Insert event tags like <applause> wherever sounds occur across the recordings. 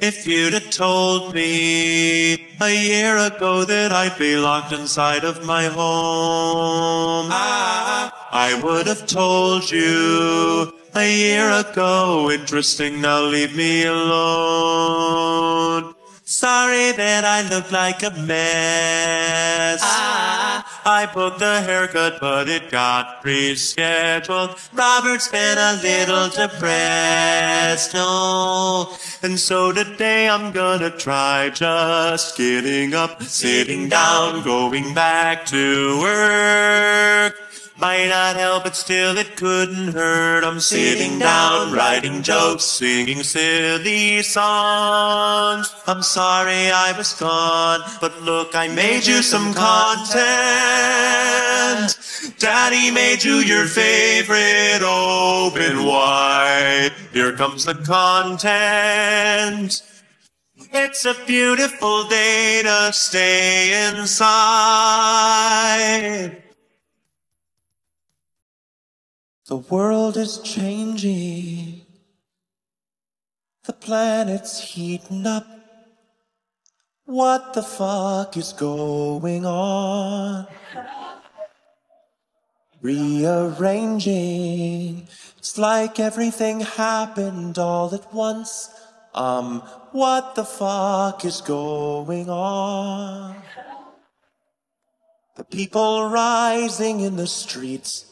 If you'd have told me a year ago that I'd be locked inside of my home, I would have told you a year ago. Interesting, now leave me alone. Sorry that I look like a mess. Ah. I booked the haircut, but it got rescheduled. Robert's been a little depressed, no. And so today I'm gonna try just getting up, sitting down, going back to work. Might not help, but still it couldn't hurt. I'm sitting down, writing jokes, singing silly songs. I'm sorry I was gone, but look, I made you some content. Daddy made you your favorite open wide. Here comes the content. It's a beautiful day to stay inside. The world is changing. The planet's heating up. What the fuck is going on? Rearranging. It's like everything happened all at once. Um, what the fuck is going on? The people rising in the streets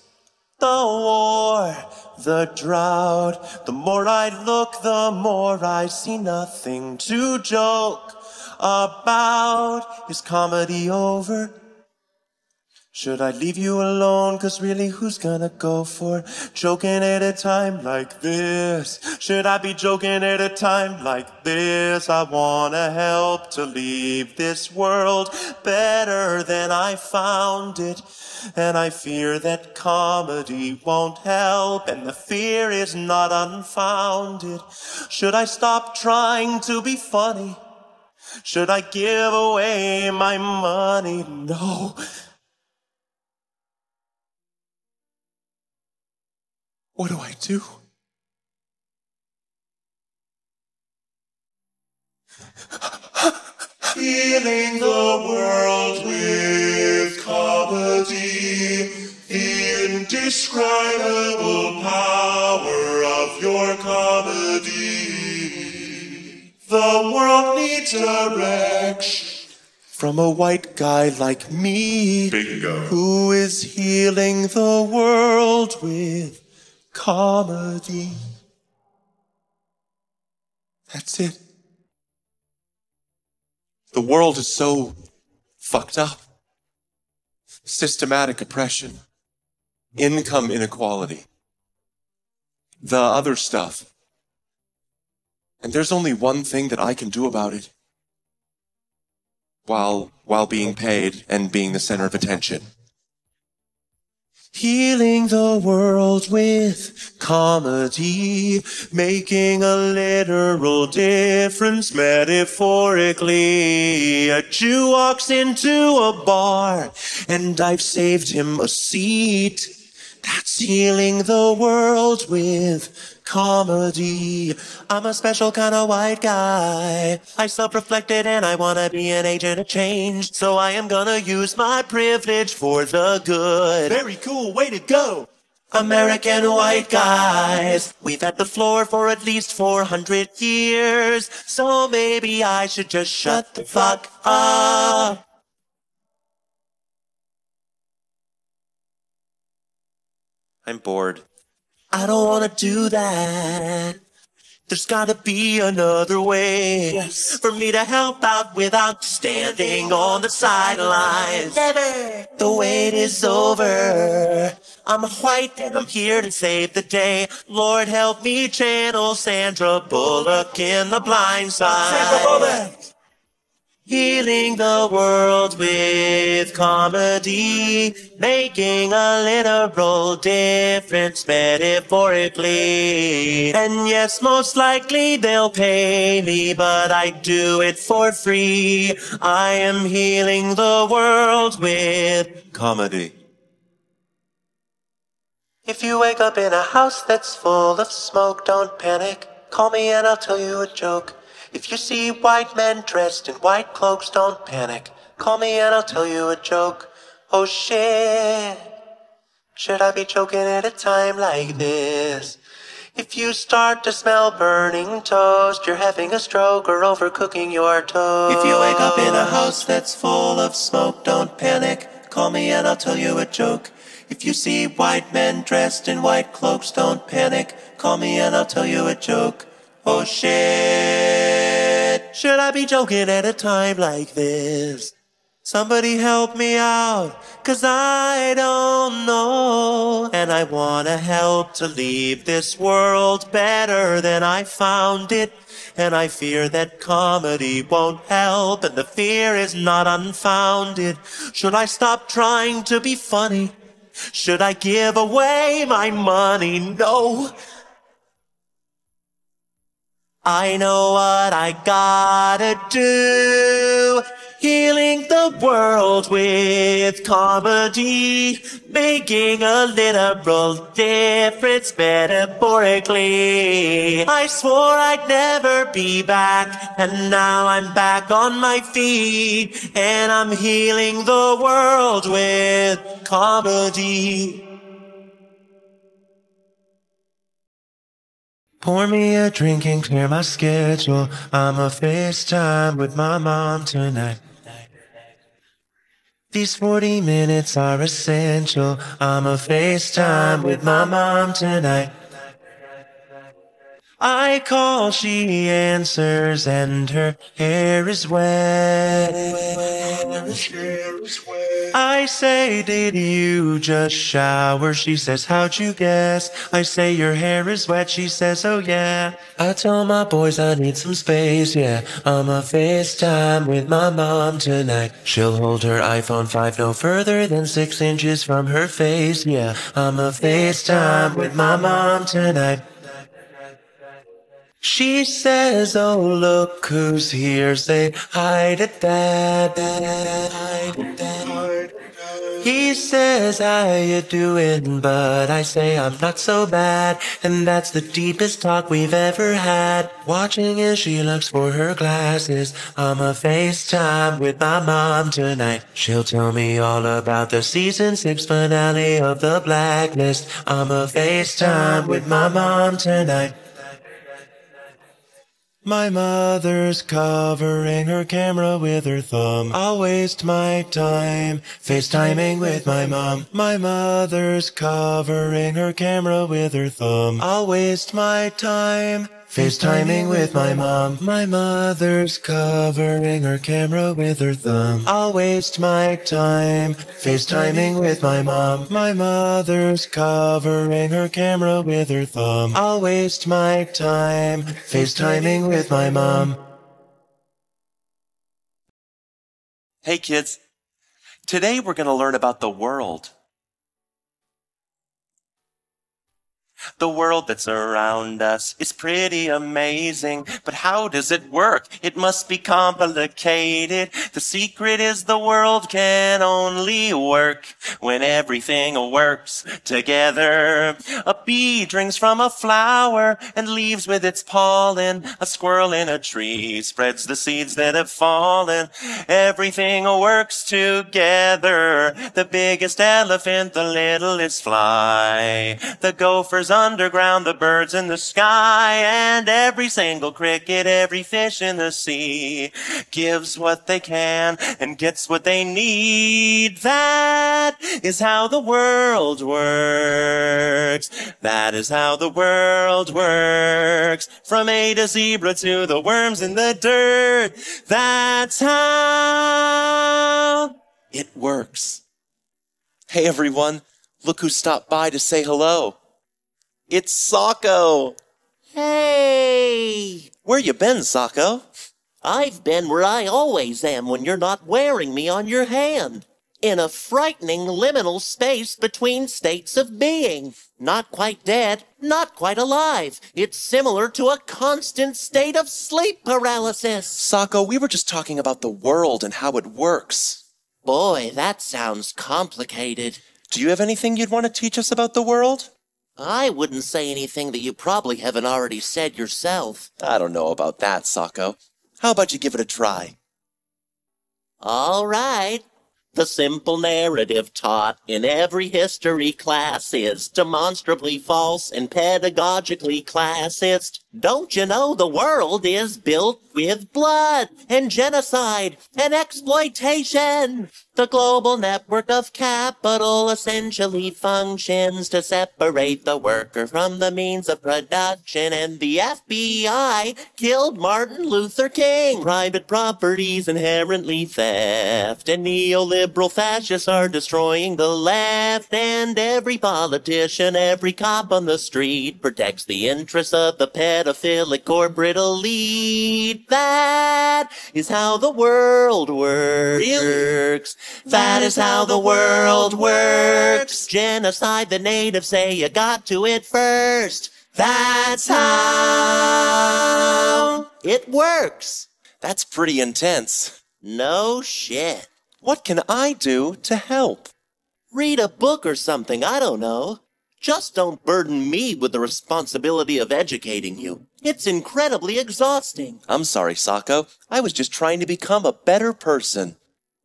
the war, the drought. The more I look, the more I see nothing to joke about. Is comedy over? Should I leave you alone? Cause really, who's gonna go for joking at a time like this? Should I be joking at a time like this? I wanna help to leave this world better than I found it. And I fear that comedy won't help, and the fear is not unfounded. Should I stop trying to be funny? Should I give away my money? No. What do I do? Healing the world with comedy, the indescribable power of your comedy. The world needs direction from a white guy like me, Bingo. who is healing the world with comedy. That's it. The world is so fucked up. Systematic oppression, income inequality, the other stuff. And there's only one thing that I can do about it. While, while being paid and being the center of attention. Healing the world with comedy, making a literal difference metaphorically. A Jew walks into a bar and I've saved him a seat. That's healing the world with comedy. I'm a special kind of white guy. I self-reflected and I wanna be an agent of change. So I am gonna use my privilege for the good. Very cool. Way to go. American white guys. We've had the floor for at least 400 years. So maybe I should just shut the fuck up. I'm bored. I don't wanna do that. There's gotta be another way for me to help out without standing on the sidelines. Never. The wait is over. I'm white and I'm here to save the day. Lord help me channel Sandra Bullock in the blind side. Sandra Bullock. Healing the world with comedy, making a literal difference metaphorically. And yes, most likely they'll pay me, but I do it for free. I am healing the world with comedy. If you wake up in a house that's full of smoke, don't panic. Call me and I'll tell you a joke. If you see white men dressed in white cloaks, don't panic. Call me and I'll tell you a joke. Oh shit. Should I be joking at a time like this? If you start to smell burning toast, you're having a stroke or overcooking your toast. If you wake up in a house that's full of smoke, don't panic. Call me and I'll tell you a joke. If you see white men dressed in white cloaks, don't panic. Call me and I'll tell you a joke. Oh shit. Should I be joking at a time like this? Somebody help me out, cause I don't know. And I wanna help to leave this world better than I found it. And I fear that comedy won't help, and the fear is not unfounded. Should I stop trying to be funny? Should I give away my money? No. I know what I gotta do. Healing the world with comedy, making a literal difference metaphorically. I swore I'd never be back, and now I'm back on my feet, and I'm healing the world with comedy. Pour me a drink and clear my schedule. I'm a FaceTime with my mom tonight. These 40 minutes are essential. I'm a FaceTime with my mom tonight. I call, she answers, and her hair is wet. I say, did you just shower? She says, how'd you guess? I say, your hair is wet. She says, oh yeah. I tell my boys I need some space, yeah. I'm a FaceTime with my mom tonight. She'll hold her iPhone 5 no further than six inches from her face, yeah. I'm a FaceTime with my mom tonight. She says, oh look who's here, say hi to dad. Hi to dad. He says, how you doing? But I say I'm not so bad. And that's the deepest talk we've ever had. Watching as she looks for her glasses. I'm a FaceTime with my mom tonight. She'll tell me all about the season six finale of The Blacklist. I'm a FaceTime with my mom tonight. My mother's covering her camera with her thumb. I'll waste my time FaceTiming with my mom. My mother's covering her camera with her thumb. I'll waste my time FaceTiming with my mom. My mother's covering her camera with her thumb. I'll waste my time FaceTiming with my mom. My mother's covering her camera with her thumb. I'll waste my time FaceTiming with my mom. Hey kids, today we're going to learn about the world. The world that's around us is pretty amazing, but how does it work? It must be complicated. The secret is the world can only work when everything works together. A bee drinks from a flower and leaves with its pollen. A squirrel in a tree spreads the seeds that have fallen. Everything works together. The biggest elephant, the littlest fly. The gopher's underground, the birds in the sky, and every single cricket, every fish in the sea gives what they can and gets what they need. That is how the world works. That is how the world works. From A to zebra to the worms in the dirt. That's how it works. Hey everyone, look who stopped by to say hello. It's Socko. Hey! Where you been, Socko? I've been where I always am when you're not wearing me on your hand. In a frightening liminal space between states of being. Not quite dead, not quite alive. It's similar to a constant state of sleep paralysis. Socko, we were just talking about the world and how it works. Boy, that sounds complicated. Do you have anything you'd want to teach us about the world? I wouldn't say anything that you probably haven't already said yourself. I don't know about that, Socko. How about you give it a try? All right. The simple narrative taught in every history class is demonstrably false and pedagogically classist. Don't you know the world is built with blood and genocide and exploitation? The global network of capital essentially functions to separate the worker from the means of production and the FBI killed Martin Luther King. Private property's inherently theft and neoliberal fascists are destroying the left and every politician, every cop on the street protects the interests of the pedophilic corporate elite. That is how the world works. That is how the world works. Genocide the natives say you got to it first. That's how it works. That's pretty intense. No shit. What can I do to help? Read a book or something, I don't know. Just don't burden me with the responsibility of educating you. It's incredibly exhausting. I'm sorry, Socko. I was just trying to become a better person.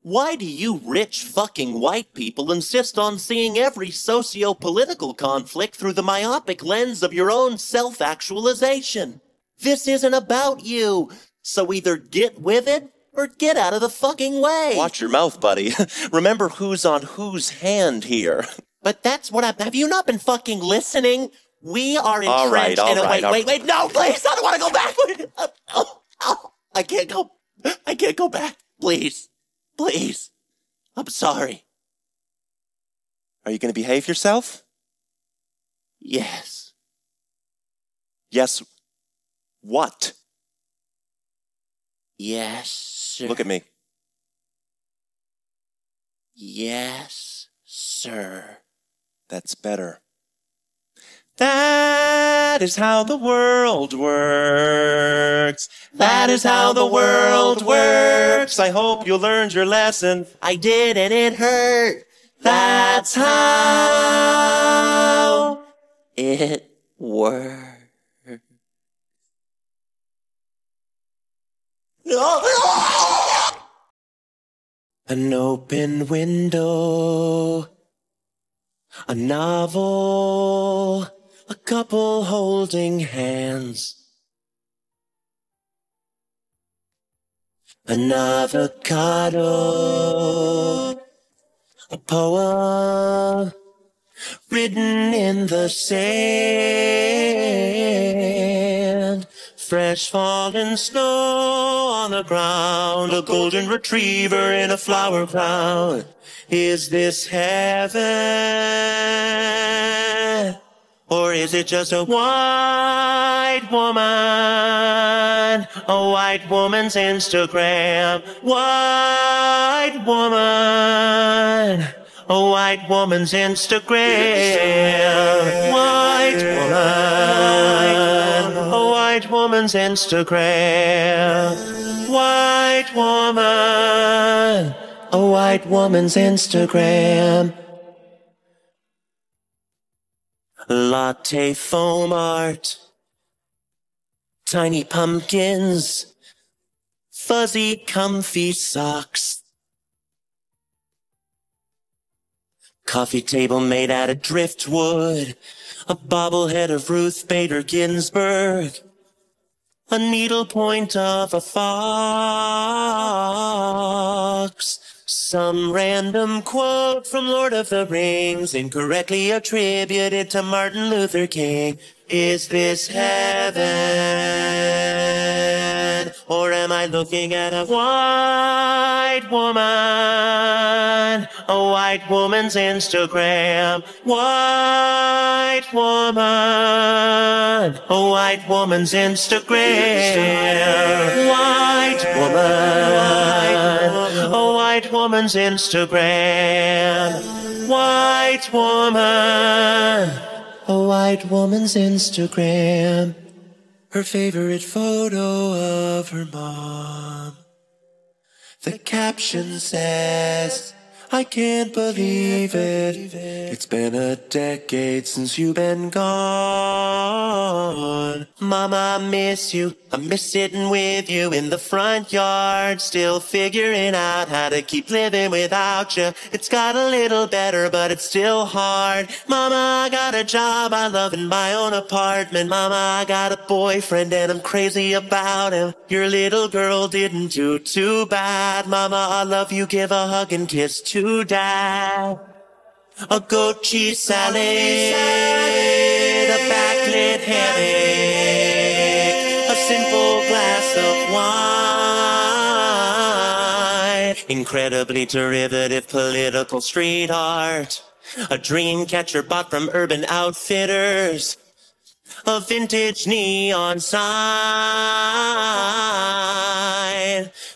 Why do you rich fucking white people insist on seeing every socio-political conflict through the myopic lens of your own self-actualization? This isn't about you, so either get with it or get out of the fucking way. Watch your mouth, buddy. <laughs> Remember who's on whose hand here. But that's what I have you not been fucking listening? We are All right, entrenched all in a right, wait, wait, wait, no, please, I don't want to go back. <laughs> Oh, oh, oh, I can't go. I can't go back. Please. Please. I'm sorry. Are you going to behave yourself? Yes. Yes. What? Yes, sir. Look at me. Yes, sir. That's better. That is how the world works. That is how the world works. I hope you learned your lesson. I did and it hurt. That's how. It works. An open window. A novel. A couple holding hands. An avocado. A poem written in the sand. Fresh fallen snow on the ground. A golden retriever in a flower crown. Is this heaven? Or is it just a white woman? A white woman's Instagram. White woman. A white woman's Instagram. White woman. A white woman's Instagram. White woman. A white woman's Instagram. Latte foam art. Tiny pumpkins. Fuzzy comfy socks. Coffee table made out of driftwood. A bobblehead of Ruth Bader Ginsburg. A needlepoint of a fox. Some random quote from Lord of the Rings, incorrectly attributed to Martin Luther King. Is this heaven? Or am I looking at a white woman? A white woman's Instagram. White woman. A white woman's Instagram. White woman. White woman's Instagram. White woman. A white woman's Instagram. Her favorite photo of her mom. The caption says, I can't believe it. It's been a decade since you've been gone. Mama, I miss you. I miss sitting with you in the front yard, still figuring out how to keep living without you. It's got a little better, but it's still hard. Mama, I got a job I love in my own apartment. Mama, I got a boyfriend and I'm crazy about him. Your little girl didn't do too bad. Mama, I love you. Give a hug and kiss to dad. A goat cheese salad, a backlit hammock, a simple glass of wine, incredibly derivative political street art, a dream catcher bought from Urban Outfitters, a vintage neon sign.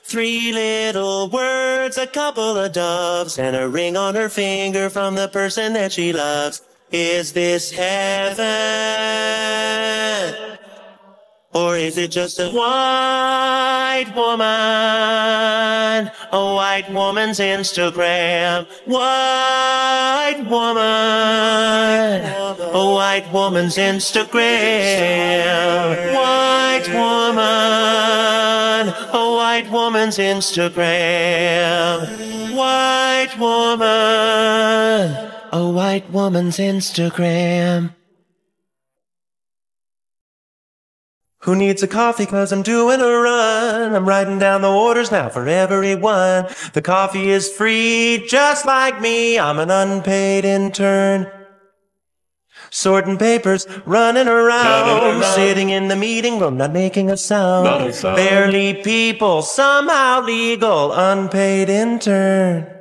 Three little words, a couple of doves, and a ring on her finger from the person that she loves. Is this heaven? Or is it just a white woman? A white woman's Instagram. White woman. A white woman's Instagram. White woman. A white woman's Instagram. White woman. A white woman's Instagram. Who needs a coffee? Cause I'm doing a run. I'm writing down the orders now for everyone. The coffee is free, just like me. I'm an unpaid intern. Sorting papers, running around, sitting in the meeting room, not making a sound. Barely people, somehow legal, unpaid intern.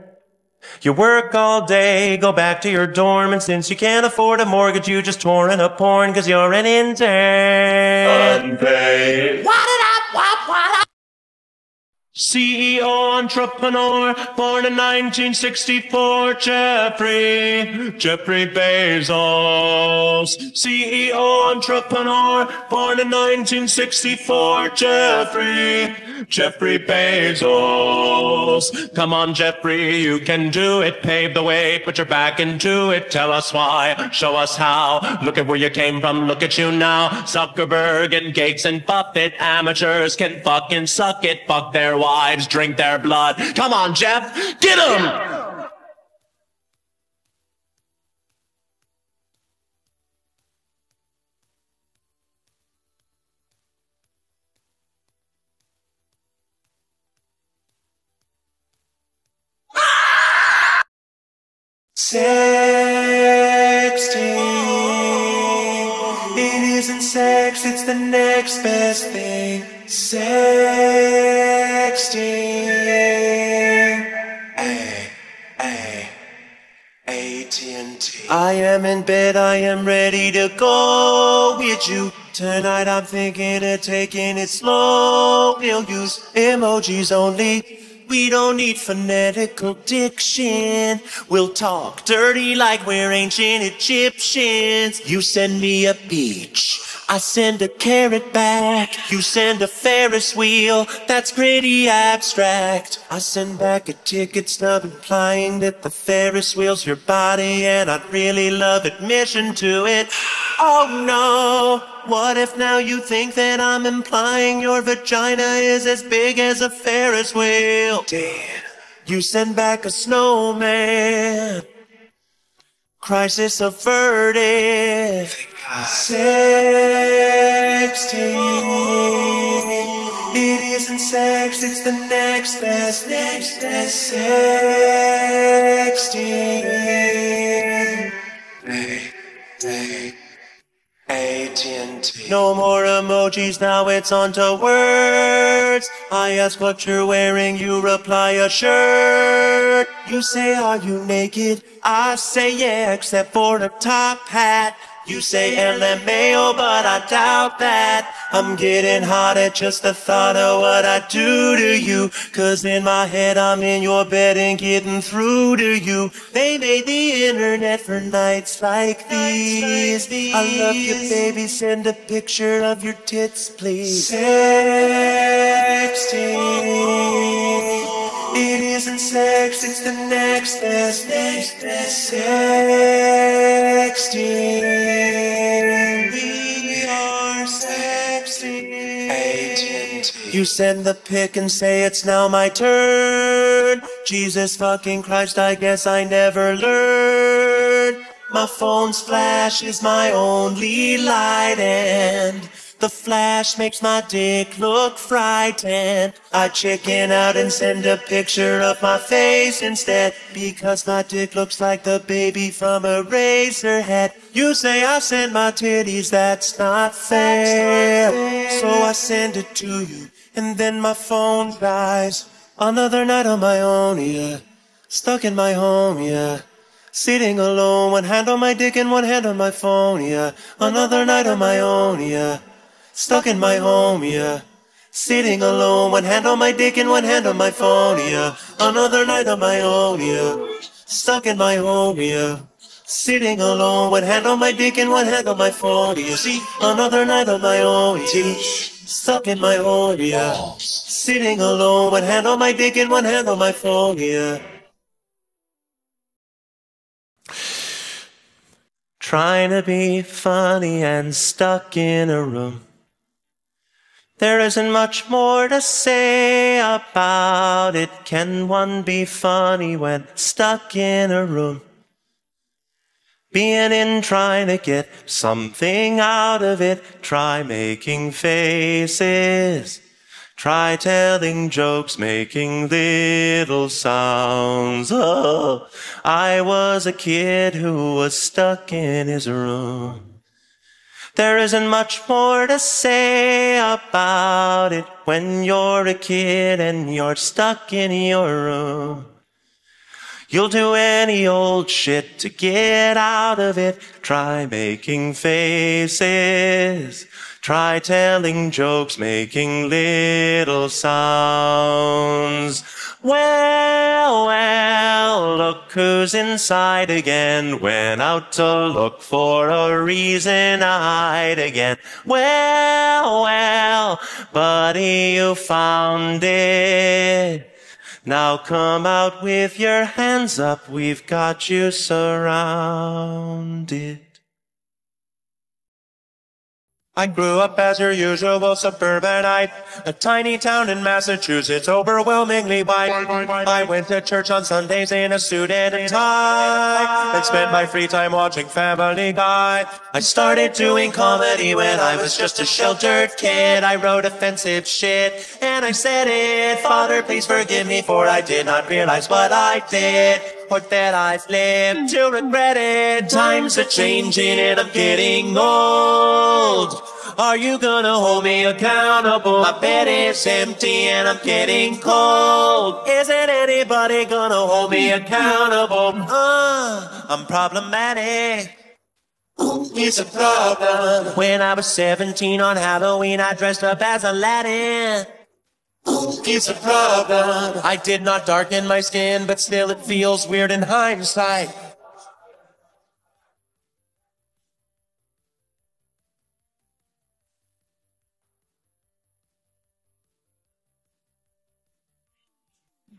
You work all day, go back to your dorm, and since you can't afford a mortgage, you just touring up porn, cause you're an intern. Unpaid. CEO entrepreneur, born in 1964, Jeffrey, Jeffrey Bezos. CEO entrepreneur, born in 1964, Jeffrey, Jeffrey Bezos. Come on, Jeffrey, you can do it. Pave the way, put your back into it. Tell us why, show us how. Look at where you came from, look at you now. Zuckerberg and Gates and Buffett, amateurs can fucking suck it. Fuck their wives, drink their blood. Come on, Jeff, get 'em! Sexting. It isn't sex, it's the next best thing. Sexting. A, A, AT&T. I am in bed, I am ready to go with you. Tonight I'm thinking of taking it slow. We'll use emojis only. We don't need phonetical diction. We'll talk dirty like we're ancient Egyptians. You send me a beach. I send a carrot back. You send a Ferris wheel. That's pretty abstract. I send back a ticket stub implying that the Ferris wheel's your body and I'd really love admission to it. Oh no. What if now you think that I'm implying your vagina is as big as a Ferris wheel? Damn. You send back a snowman. Crisis averted. Sexting. It isn't sex, it's the next best, next best sexting. Hey, hey. AT&T. No more emojis, now it's on to words. I ask what you're wearing, you reply a shirt. You say, are you naked? I say, yeah, except for the top hat. You say LMAO, but I doubt that. I'm getting hot at just the thought of what I do to you. Cause in my head, I'm in your bed and getting through to you. They made the internet for nights like these. I love you, baby. Send a picture of your tits, please. Sexting. It isn't sex, it's the next best, next best sexting. We are sexting. You send the pic and say it's now my turn. Jesus fucking Christ, I guess I never learned. My phone's flash is my only light and the flash makes my dick look frightened. I chicken out and send a picture of my face instead because my dick looks like the baby from Eraserhead. You say I send my titties, that's not fair. So I send it to you and then my phone dies. Another night on my own, yeah. Stuck in my home, yeah. Sitting alone, one hand on my dick and one hand on my phone, yeah. Another night on my own, yeah. Stuck in my home, yeah. Sitting alone, one hand on my dick and one hand on my phone, yeah. Another night on my own, yeah. Stuck in my home, yeah. Sitting alone, one hand on my dick and one hand on my phone, yeah. See, another night on my own, yeah. Stuck in my home, yeah. Sitting alone, one hand on my dick and one hand on my phone, yeah. Trying to be funny and stuck in a room. There isn't much more to say about it. Can one be funny when stuck in a room? Being in trying to get something out of it. Try making faces. Try telling jokes, making little sounds. Oh, I was a kid who was stuck in his room. There isn't much more to say about it when you're a kid and you're stuck in your room. You'll do any old shit to get out of it. Try making faces. Try telling jokes, making little sounds. Well, well, look who's inside again. Went out to look for a reason to hide again. Well, well, buddy, you found it. Now come out with your hands up. We've got you surrounded. I grew up as your usual suburbanite, a tiny town in Massachusetts, overwhelmingly white. I went to church on Sundays in a suit and a tie, and spent my free time watching Family Guy. I started doing comedy when I was just a sheltered kid. I wrote offensive shit, and I said it. Father, please forgive me, for I did not realize what I did or that I've lived to regret it. Times are changing and I'm getting old. Are you gonna hold me accountable? My bed is empty and I'm getting cold. Isn't anybody gonna hold me accountable? Uh, I'm problematic. It's a problem. When I was 17 on Halloween, I dressed up as Aladdin. It's a problem. I did not darken my skin, but still it feels weird in hindsight.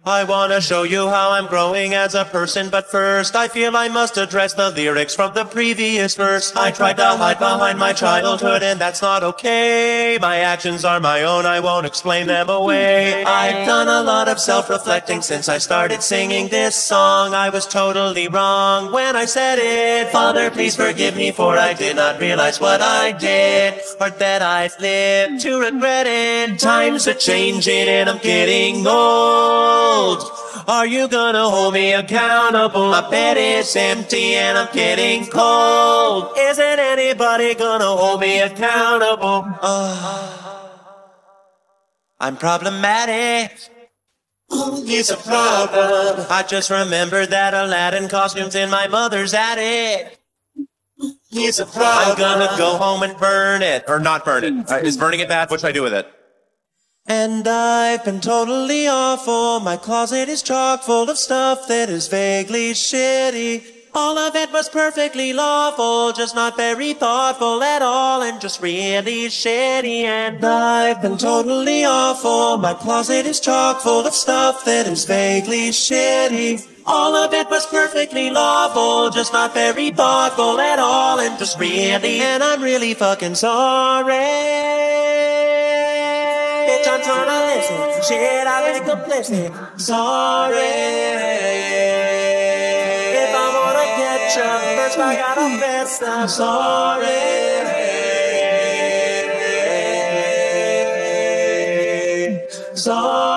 I wanna show you how I'm growing as a person, but first I feel I must address the lyrics from the previous verse. I tried to hide behind my childhood and that's not okay. My actions are my own, I won't explain them away. I've done a lot of self-reflecting since I started singing this song. I was totally wrong when I said it. Father, please forgive me for I did not realize what I did, or that I've lived to regret it. Times are changing and I'm getting old. Are you gonna hold me accountable? My bed is empty and I'm getting cold. Isn't anybody gonna hold me accountable? Uh, I'm problematic. It's a problem. I just remembered that Aladdin costume's in my mother's attic. It's a problem. I'm gonna go home and burn it. Or not burn it. Uh, is burning it bad? What should I do with it? And I've been totally awful. My closet is chock full of stuff that is vaguely shitty. All of it was perfectly lawful, just not very thoughtful at all, and just really shitty. And I've been totally awful. My closet is chock full of stuff that is vaguely shitty. All of it was perfectly lawful, just not very thoughtful at all, and just really, and I'm really fucking sorry. Bitch, listen. Shit, I been complicit. Sorry. If I wanna get you, first I gotta fess. I'm sorry. Sorry.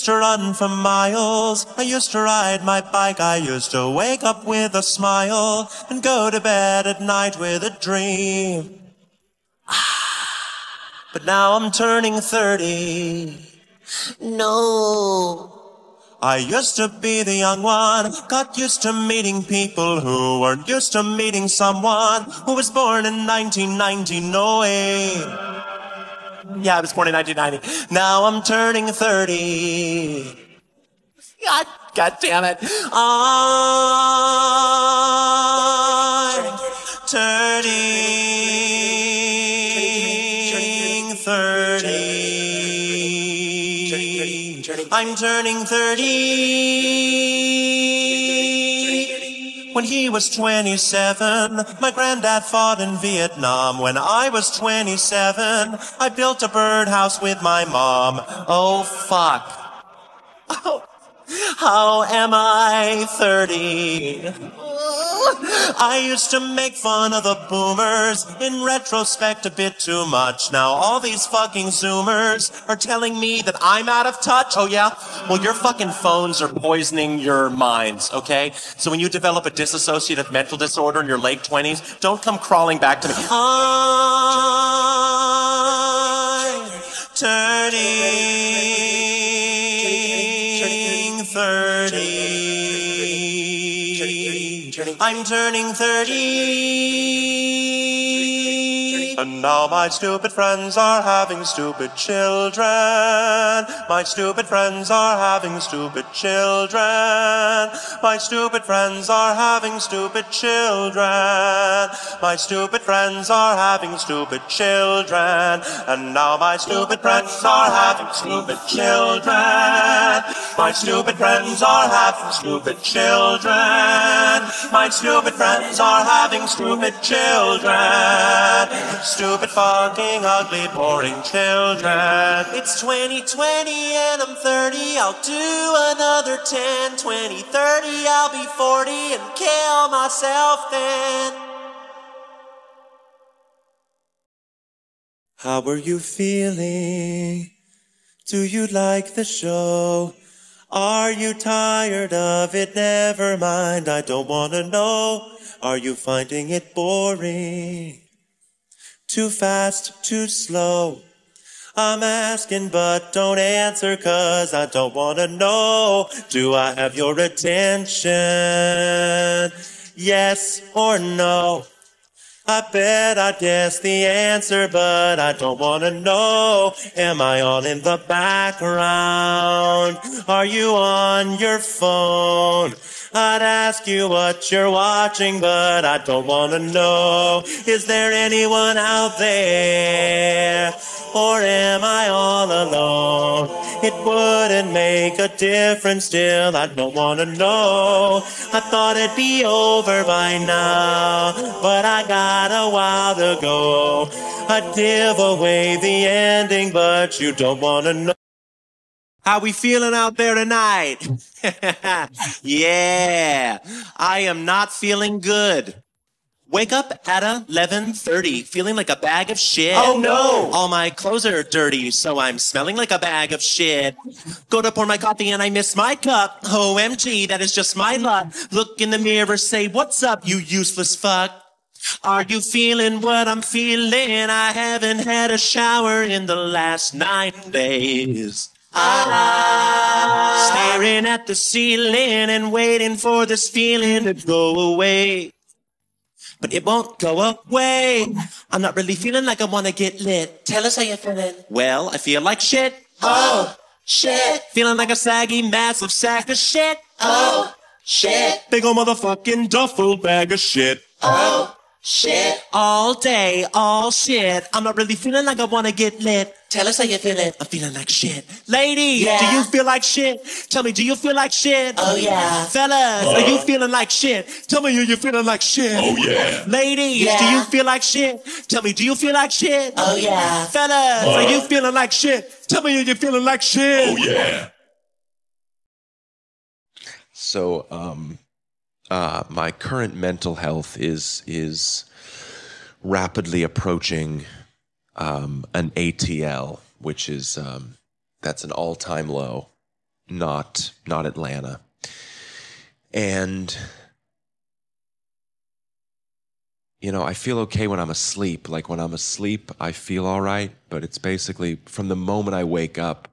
Used to run for miles. I used to ride my bike. I used to wake up with a smile and go to bed at night with a dream. <sighs> But now I'm turning 30. No. I used to be the young one, got used to meeting people who weren't used to meeting someone who was born in 1990. No way. Yeah, I was born in 1990. Now I'm turning 30. God, God damn it. I'm turning 30. I'm turning 30. When he was 27, my granddad fought in Vietnam. When I was 27, I built a birdhouse with my mom. Oh, fuck. Oh, how am I 30? I used to make fun of the boomers, in retrospect a bit too much. Now all these fucking zoomers are telling me that I'm out of touch. Oh yeah? Well your fucking phones are poisoning your minds, okay? So when you develop a dissociative mental disorder in your late twenties, don't come crawling back to me. I'm 30. I'm turning 30. And now my stupid friends are having stupid children. My stupid friends are having stupid children. My stupid friends are having stupid children. My stupid friends are having stupid children. And now my stupid friends are having stupid children. My stupid friends are having stupid children. My stupid friends are having stupid children. Stupid fucking ugly boring children. It's 2020 and I'm 30. I'll do another 10, 20, 30. I'll be 40 and kill myself then. How are you feeling? Do you like the show? Are you tired of it? Never mind, I don't wanna know. Are you finding it boring? Too fast, too slow? I'm asking, but don't answer, cause I don't wanna know. Do I have your attention? Yes or no? I bet I guess the answer, but I don't wanna know. Am I on in the background? Are you on your phone? I'd ask you what you're watching, but I don't wanna know. Is there anyone out there? Or am I all alone? It wouldn't make a difference still, I don't wanna know. I thought it'd be over by now, but I got a while ago. I'd give away the ending, but you don't wanna know. How we feeling out there tonight? <laughs> yeah, I am not feeling good. Wake up at 11:30 feeling like a bag of shit. Oh, no. All my clothes are dirty, so I'm smelling like a bag of shit. Go to pour my coffee and I miss my cup. OMG, that is just my luck. Look in the mirror, say, "What's up, you useless fuck?" Are you feeling what I'm feeling? I haven't had a shower in the last nine days. Ah, staring at the ceiling and waiting for this feeling to go away. but it won't go away. I'm not really feeling like I wanna get lit. Tell us how you're feeling. Well, I feel like shit. Oh, shit. Feeling like a saggy, massive sack of shit. Oh, shit. Big ol' motherfucking duffel bag of shit. Oh, shit. All day, all shit. I'm not really feeling like I wanna get lit. Tell us how you're feeling. I'm feeling like shit. Lady, do you feel like shit? Tell me, do you feel like shit? Oh yeah. Fellas, are you feeling like shit? Tell me, are you feeling like shit? Oh yeah. Ladies, do you feel like shit? Tell me, do you feel like shit? Oh yeah. Fellas, are you feeling like shit? Tell me, are you feeling like shit? Oh yeah. So, um, uh, my current mental health is is rapidly approaching um, an ATL, which is um, that's an all time low, not not Atlanta, and you know I feel okay when I'm asleep. Like when I'm asleep, I feel all right, but it's basically from the moment I wake up.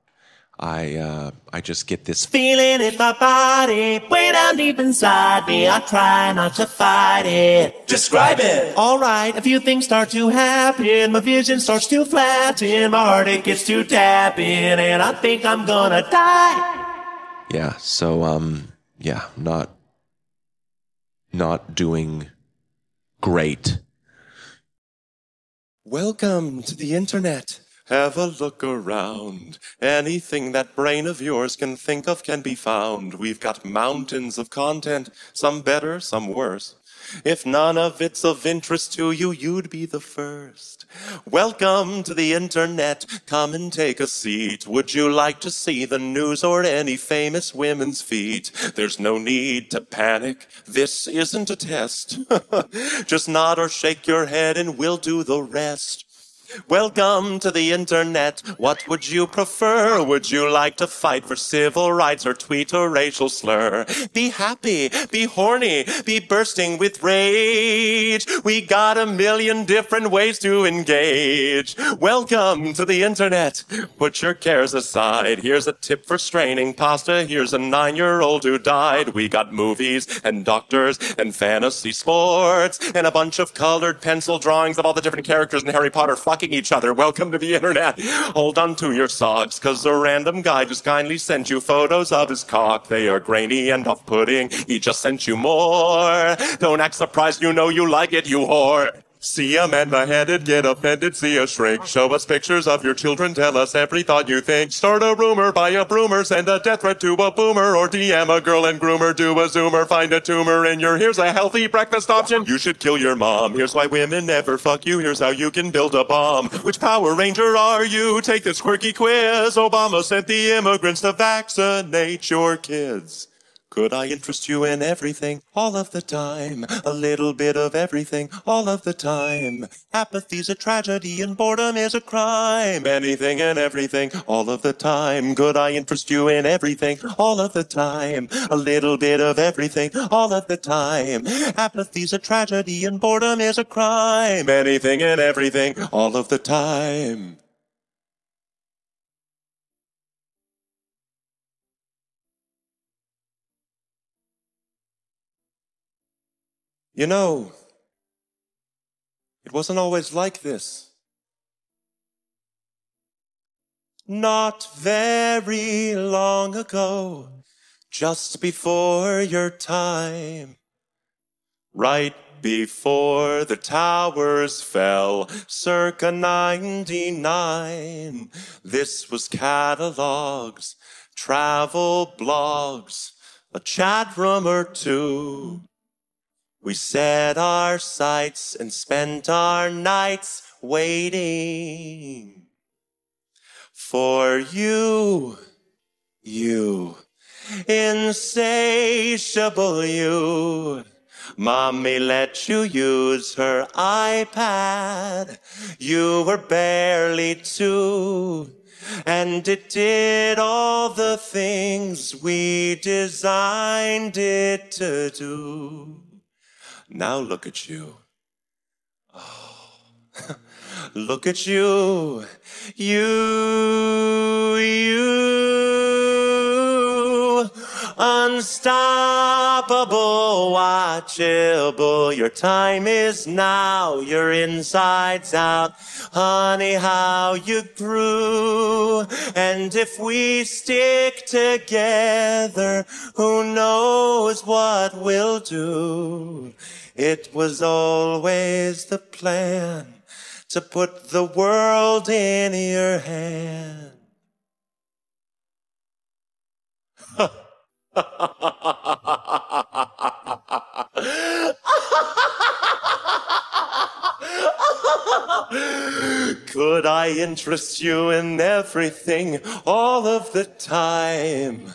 I uh, I just get this Feeling in my body, way down deep inside me. I try not to fight it. Describe it. Alright, a few things start to happen. My vision starts to flatten. My heart it gets to tapping, and I think I'm gonna die. Yeah. So um yeah, not not doing great. Welcome to the internet. Have a look around. Anything that brain of yours can think of can be found. We've got mountains of content, some better, some worse. If none of it's of interest to you, you'd be the first. Welcome to the internet. Come and take a seat. Would you like to see the news or any famous women's feet? There's no need to panic. This isn't a test. <laughs> Just nod or shake your head and we'll do the rest. Welcome to the internet. What would you prefer? Would you like to fight for civil rights or tweet a racial slur? Be happy, be horny, be bursting with rage. We got a million different ways to engage. Welcome to the internet. Put your cares aside. Here's a tip for straining pasta. Here's a nine-year-old who died. We got movies and doctors and fantasy sports and a bunch of colored pencil drawings of all the different characters in Harry Potter each other. Welcome to the internet. Hold on to your socks, cause a random guy just kindly sent you photos of his cock. They are grainy and off-putting. He just sent you more. Don't act surprised, you know you like it, you whore. See a man beheaded, get offended, see a shrink. Show us pictures of your children, tell us every thought you think. Start a rumor, buy a broomer, send a death threat to a boomer, or DM a girl and groomer, do a zoomer, find a tumor in your here's a healthy breakfast option. You should kill your mom. Here's why women never fuck you. Here's how you can build a bomb. Which Power Ranger are you? Take this quirky quiz. Obama sent the immigrants to vaccinate your kids. Could I interest you in everything all of the time? A little bit of everything all of the time. Apathy's a tragedy and boredom is a crime. Anything and everything all of the time. Could I interest you in everything all of the time? A little bit of everything all of the time. Apathy's a tragedy and boredom is a crime. Anything and everything all of the time. You know, it wasn't always like this. Not very long ago, just before your time, right before the towers fell, circa 99. This was catalogs, travel blogs, a chat room or two. We set our sights and spent our nights waiting for you, you, insatiable you. Mommy let you use her iPad. You were barely two. And it did all the things we designed it to do. Now look at you. Oh, <laughs> look at you. You, you. Unstoppable, watchable. Your time is now. Your insides out. Honey, how you grew. And if we stick together, who knows what we'll do? It was always the plan to put the world in your hand. <laughs> <laughs> Could I interest you in everything all of the time?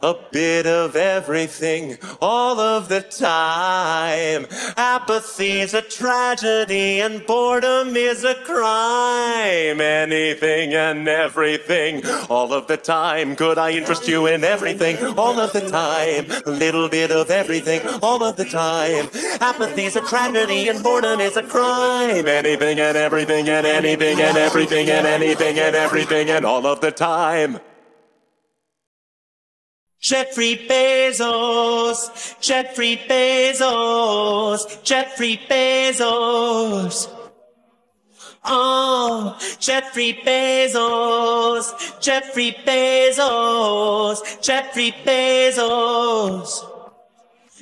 A bit of everything all of the time. Apathy's a tragedy and boredom is a crime. Anything and everything all of the time. Could I interest you in everything all of the time? A little bit of everything all of the time. Apathy's a tragedy and boredom is a crime. Anything and everything and anything and everything and anything and everything and all of the time. Jeffrey Bezos, Jeffrey Bezos, Jeffrey Bezos. Oh, Jeffrey Bezos, Jeffrey Bezos, Jeffrey Bezos.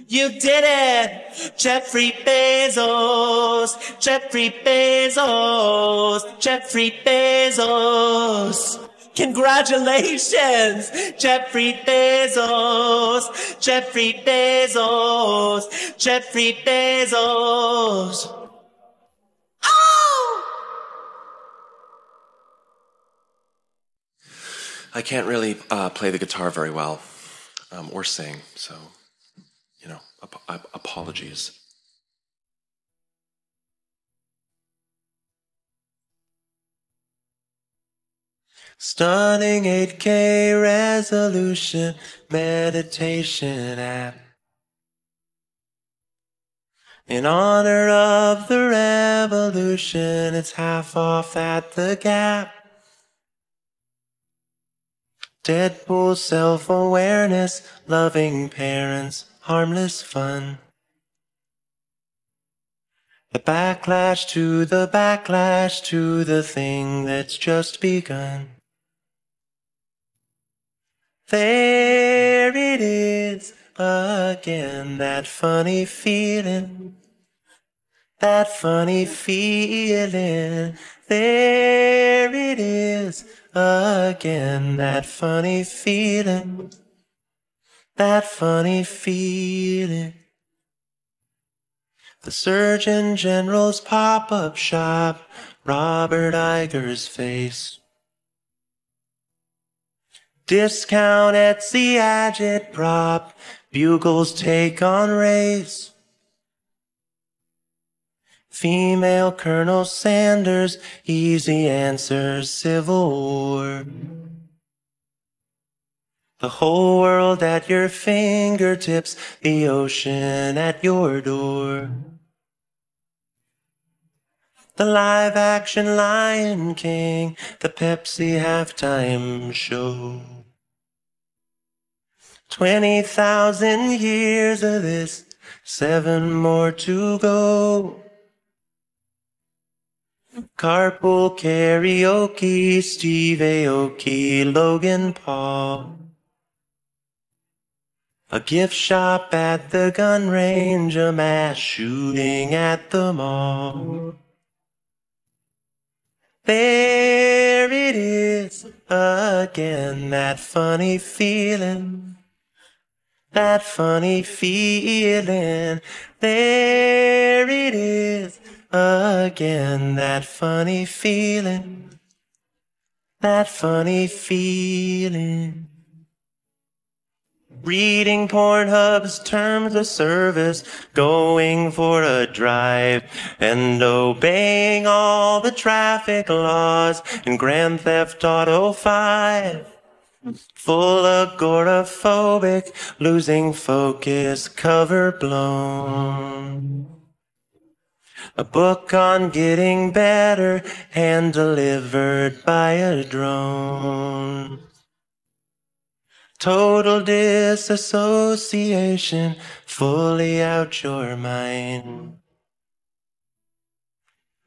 You did it! Jeffrey Bezos, Jeffrey Bezos, Jeffrey Bezos. Congratulations, Jeffrey Bezos, Jeffrey Bezos, Jeffrey Bezos. Oh! I can't really uh, play the guitar very well um, or sing, so, you know, ap- ap- apologies. Stunning 8K resolution meditation app. In honor of the revolution, it's half off at the gap. Deadpool self awareness, loving parents, harmless fun. The backlash to the backlash to the thing that's just begun. There it is again, that funny feeling. That funny feeling. There it is again, that funny feeling. That funny feeling. The Surgeon General's pop up shop, Robert Iger's face. Discount Etsy agitprop, Bugle's take on race. Female Colonel Sanders, easy answers, Civil War. The whole world at your fingertips, the ocean at your door. The live action Lion King, the Pepsi halftime show. 20,000 years of this, seven more to go. Carpool karaoke, Steve Aoki, Logan Paul. A gift shop at the gun range, a mass shooting at the mall. There it is again, that funny feeling. That funny feeling. There it is again, that funny feeling. That funny feeling. Reading Pornhub's terms of service, going for a drive, and obeying all the traffic laws in Grand Theft Auto 5. Full agoraphobic, losing focus, cover blown. A book on getting better, hand delivered by a drone. Total disassociation, fully out your mind.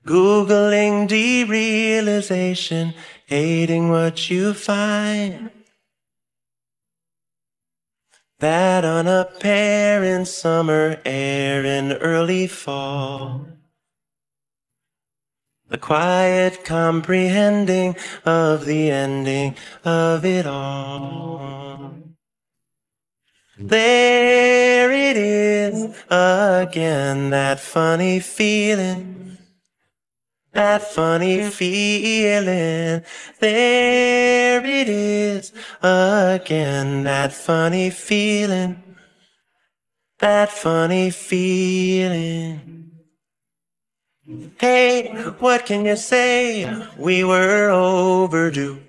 Googling derealization, hating what you find. That on a in summer air in early fall. The quiet comprehending of the ending of it all. There it is again, that funny feeling. That funny feeling. There it is again, that funny feeling. That funny feeling. Hey, what can you say? We were overdue.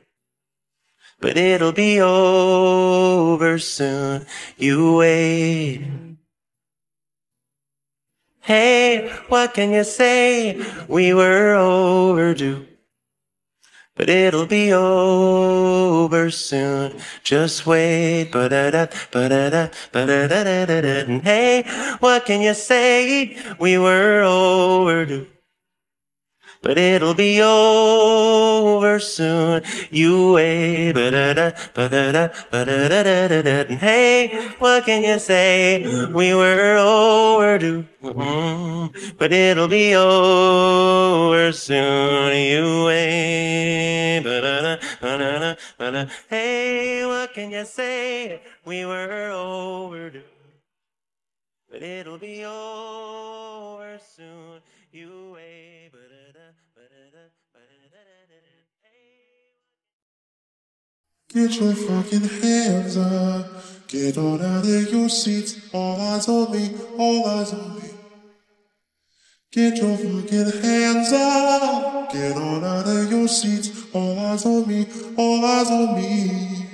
But it'll be over soon. You wait. Hey, what can you say? We were overdue. But it'll be over soon. Just wait. Ba-da-da, ba-da-da, ba-da-da-da-da-da. Hey, what can you say? We were overdue. But it'll be over soon. You wait. Ba-da-da, ba-da-da, ba-da-da-da-da-da. Hey, what can you say? We were overdue. But it'll be over soon. You wait. Ba-da-da, ba-da-da, ba-da. Hey, what can you say? We were overdue. But it'll be over soon. You wait. Ba-da-da, Get your fucking hands up. Get on out of your seats. All eyes on me. All eyes on me. Get your fucking hands up. Get on out of your seats. All eyes on me. All eyes on me.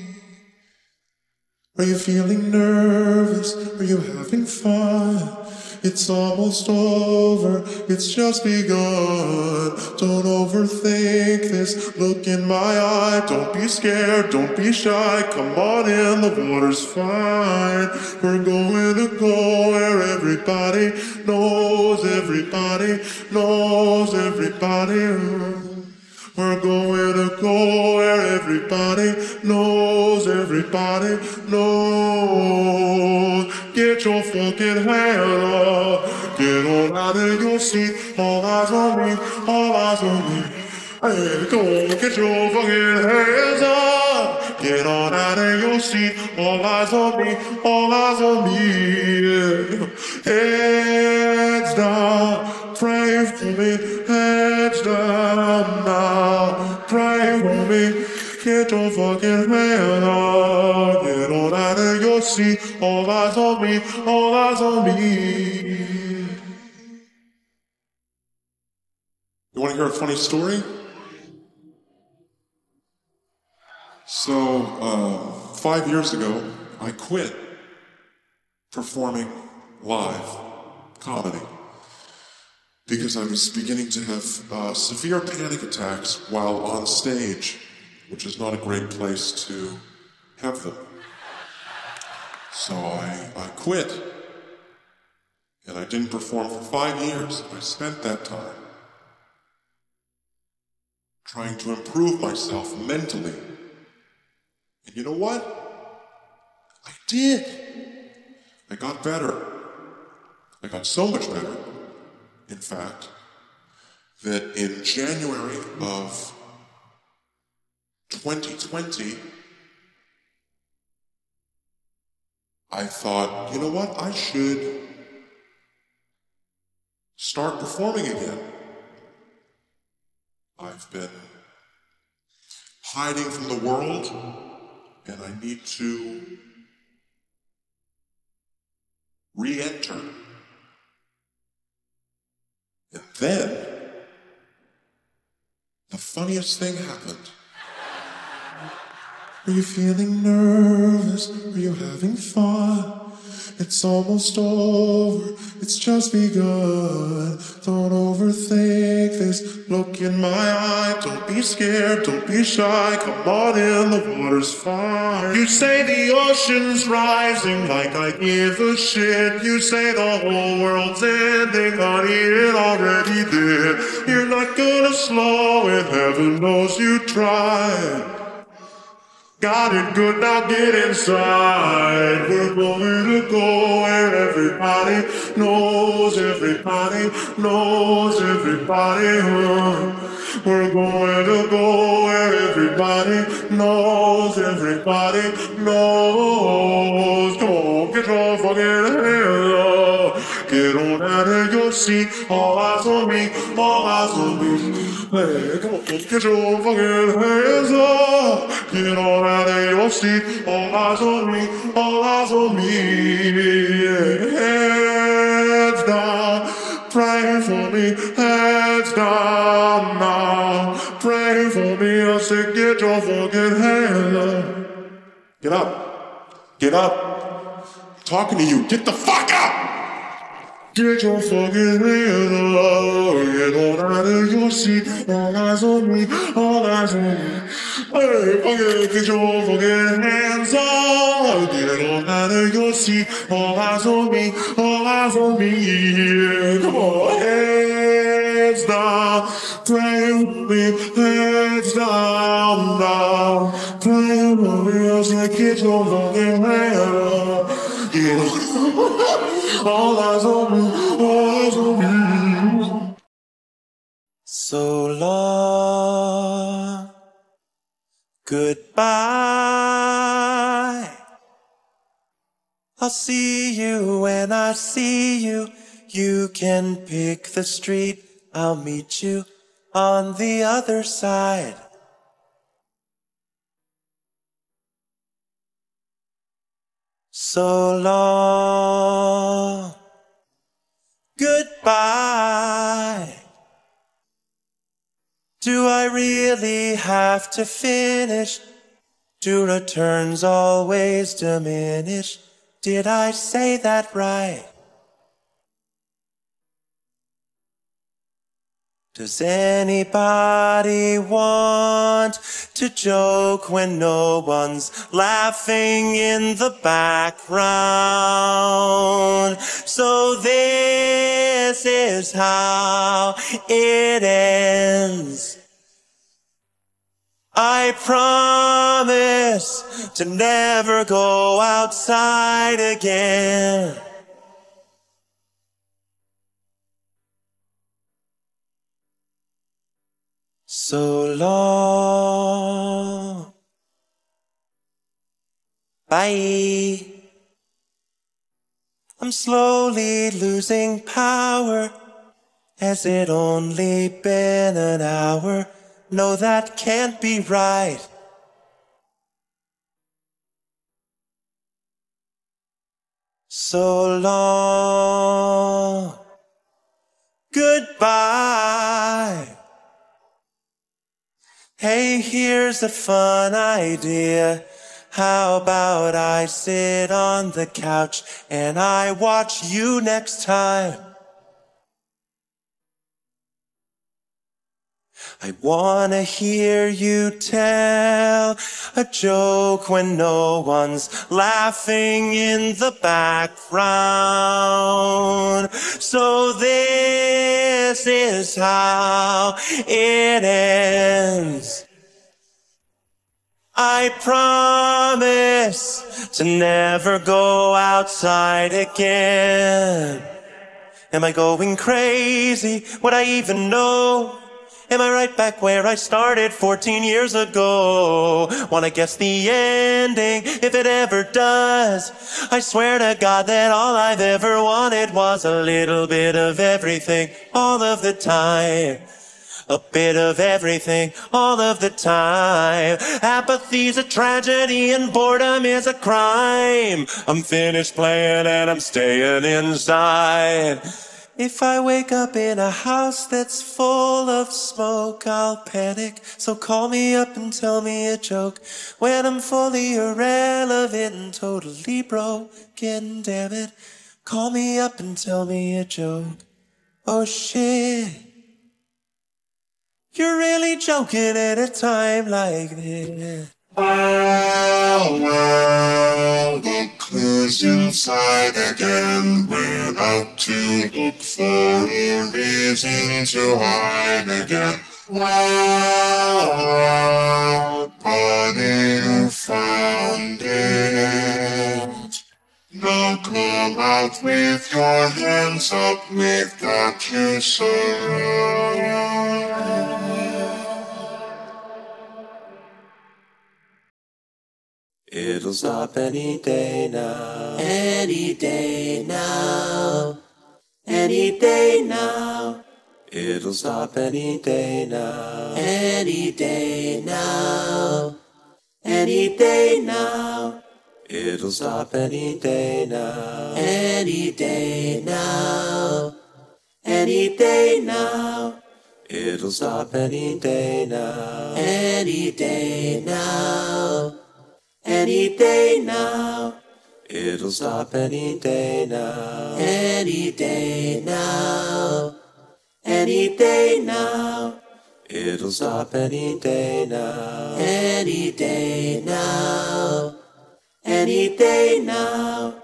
Are you feeling nervous? Are you having fun? It's almost over, it's just begun. Don't overthink this, look in my eye. Don't be scared, don't be shy. Come on in, the water's fine. We're going to go where everybody knows, everybody knows, everybody. We're going to go where everybody knows, everybody knows. Get your fucking hand up. Get on out of your seat. All eyes on me, all eyes on me. Hey, go get your fucking hands up. Get on out of your seat. All eyes on me, all eyes on me. Heads down, pray for me. Heads down now, pray for me. Get your fucking hand up. Get on out of your seat. All eyes on me, all eyes on me. You want to hear a funny story? So, uh, five years ago, I quit performing live comedy because I was beginning to have uh, severe panic attacks while on stage, which is not a great place to have them. So I, I quit. And I didn't perform for five years. I spent that time trying to improve myself mentally. And you know what? I did. I got better. I got so much better, in fact, that in January of 2020, I thought, you know what? I should start performing again. I've been hiding from the world, and I need to re enter. And then, the funniest thing happened. Are you feeling nervous? Are you having fun? It's almost over, it's just begun. Don't overthink this. Look in my eye, don't be scared, don't be shy. Come on in, the water's fine. You say the ocean's rising like I give a shit. You say the whole world's ending, honey, it already did. You're not gonna slow it, heaven knows you tried. Got it good, now get inside. We're going to go where everybody knows, everybody knows, everybody. We're going to go where everybody knows, everybody knows. Come on, get your fucking hands up. Get on out of seat. All eyes on me, all eyes on me. Hey, come on, get your fucking hands up. Get on out of your seat. All eyes on me, all eyes on me. Heads down. Pray for me, heads down now. Pray for me, I said, get your fucking hands up. Get up. Get up. I'm talking to you. Get the fuck up! Get your fucking hands up. Get on out of your seat. All eyes on me. All eyes on me. Hey, fucking get your fucking hands up. Get on out of your seat. All eyes on me. All eyes on me. Yeah, come on. Hands down. Pray with me. Hands down now. Pray with me. Get your fucking hands up. All eyes on me, all eyes on me. So long. Goodbye. I'll see you when I see you. You can pick the street. I'll meet you on the other side. So long. Goodbye. Do I really have to finish? Do returns always diminish? Did I say that right? Does anybody want to joke when no one's laughing in the background? So this is how it ends. I promise to never go outside again. So long. Bye. I'm slowly losing power. Has it only been an hour? No, that can't be right. So long. Here's a fun idea. How about I sit on the couch and I watch you next time? I wanna hear you tell a joke when no one's laughing in the background. So this is how it ends. I promise to never go outside again. Am I going crazy? Would I even know? Am I right back where I started 14 years ago? Wanna guess the ending, if it ever does? I swear to God that all I've ever wanted was a little bit of everything, all of the time. A bit of everything, all of the time. Apathy's a tragedy and boredom is a crime. I'm finished playing and I'm staying inside. If I wake up in a house that's full of smoke, I'll panic. So call me up and tell me a joke. When I'm fully irrelevant and totally broken, damn it. Call me up and tell me a joke. Oh shit. You're really joking at a time like this. Well, well, look who's inside again. We're out to look for a reason to hide again. Well, buddy, you found it. Now come out with your hands up, we've got you surrounded. It'll stop any day now. Any day now. Any day now. It'll stop any day now. Any day now. Any day now. It'll stop any day now. Any day now. Any day now. It'll stop any day now. Any day now. Any day now. It'll stop any day now. Any day now. Any day now. It'll stop any day now. Any day now. Any day now.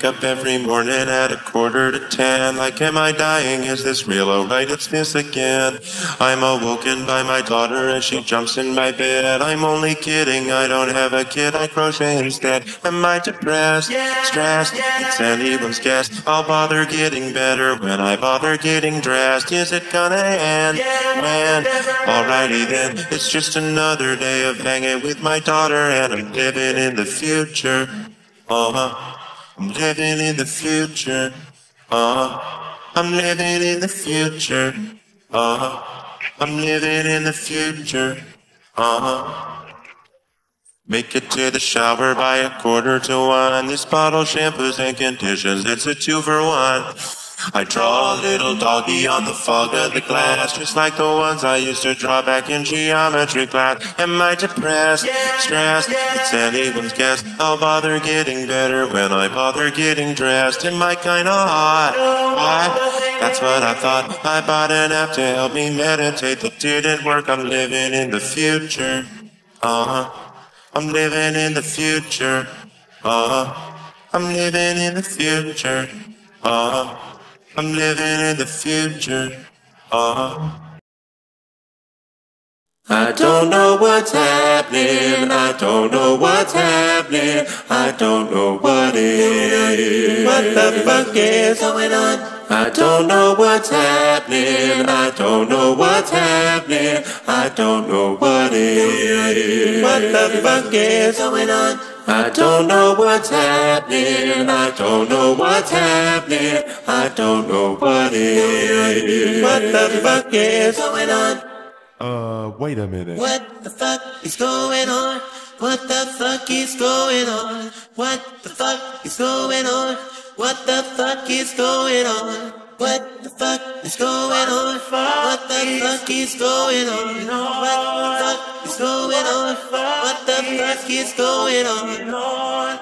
Wake up every morning at a quarter to ten. Like, am I dying? Is this real? Oh, right, it's this again. I'm awoken by my daughter as she jumps in my bed. I'm only kidding, I don't have a kid, I crochet instead. Am I depressed? Stressed? It's anyone's guess. I'll bother getting better when I bother getting dressed. Is it gonna end? When? Alrighty then, it's just another day of hanging with my daughter, and I'm living in the future. Uh huh. I'm living in the future. Uh, I'm living in the future. Uh, I'm living in the future. Uh, make it to the shower by a quarter to one. This bottle shampoos and conditions. It's a two for one. I draw a little doggy on the fog of the glass, just like the ones I used to draw back in geometry class. Am I depressed? Stressed? It's anyone's guess. I'll bother getting better when I bother getting dressed. Am I kinda hot? Why? That's what I thought. I bought an app to help me meditate. That didn't work. I'm living in the future. Uh huh. I'm living in the future. Uh huh. I'm living in the future. Uh huh. I'm living in the future. Huh. I don't know what's happening. I don't know what's happening. I don't know what is. What the fuck is going on? I don't know what's happening. I don't know what's happening. I don't know what is. What the fuck is going on? I don't know what's happening. I don't know what's happening. I don't know what is. What the fuck is going on? Uh, wait a minute. What the fuck is going on? What the fuck is going on? What the fuck is going on? What the fuck is going on? What the fuck is going on? What the fuck is going on? What the fuck is going on? What the fuck is going on?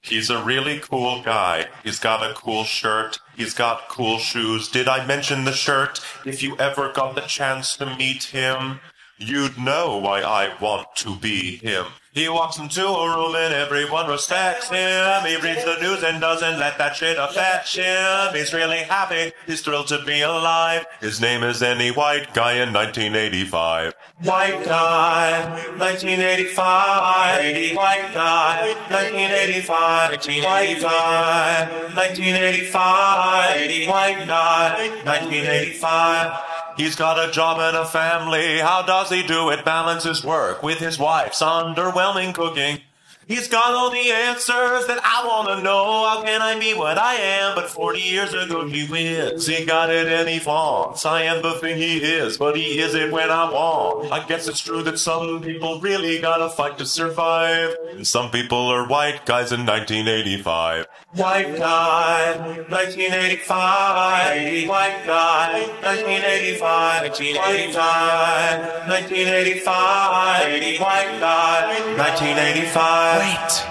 He's a really cool guy. He's got a cool shirt. He's got cool shoes. Did I mention the shirt? If you ever got the chance to meet him, you'd know why I want to be him. He walks into a room and everyone respects him. He reads the news and doesn't let that shit affect him. He's really happy. He's thrilled to be alive. His name is any white guy in 1985. White guy, 1985. White guy, 1985. White guy, 1985. White guy, 1985. He's got a job and a family. How does he do it? Balance his work with his wife's underwhelming cooking. He's got all the answers that I want to know. How can I be what I am? But 40 years ago he wins. He got it and he flaunts. I am the thing he is, but he is it when I want. I guess it's true that some people really gotta fight to survive. And some people are white guys in 1985. White guy, 1985. White guy, 1985. 1985. 1985. White guy, 1985. Wait.